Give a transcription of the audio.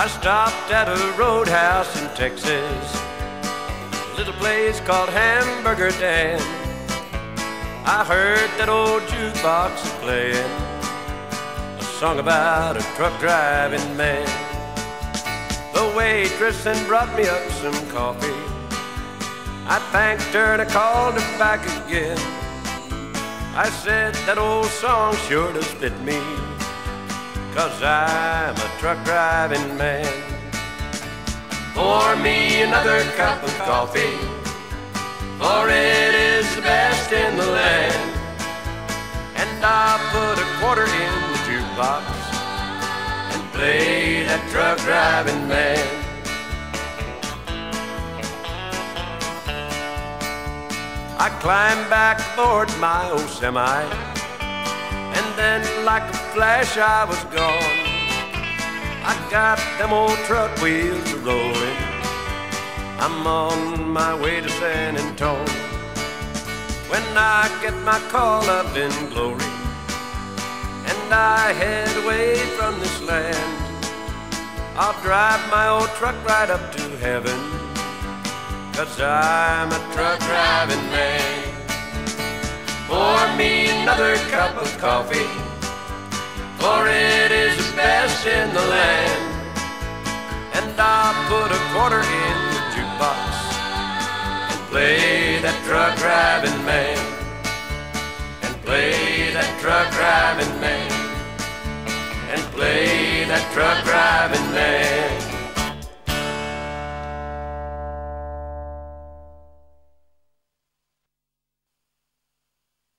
I stopped at a roadhouse in Texas, a little place called Hamburger Dan. I heard that old jukebox playing a song about a truck driving man. The waitress then brought me up some coffee. I thanked her and I called her back again. I said that old song sure does fit me cause I'm a truck driving man. Pour me another cup of coffee, for it is the best in the land. And I'll put a quarter in the jukebox and play that truck driving man. I climb back aboard my old semi and then like a flash I was gone. I got them old truck wheels rolling. I'm on my way to San Antonio. When I get my call up in glory, and I head away from this land, I'll drive my old truck right up to heaven. Cause I'm a truck driving man. Pour me another cup of coffee, for it is the best in the land. And I'll put a quarter in the jukebox and play that truck driving man. And play that truck driving man. And play that truck driving man.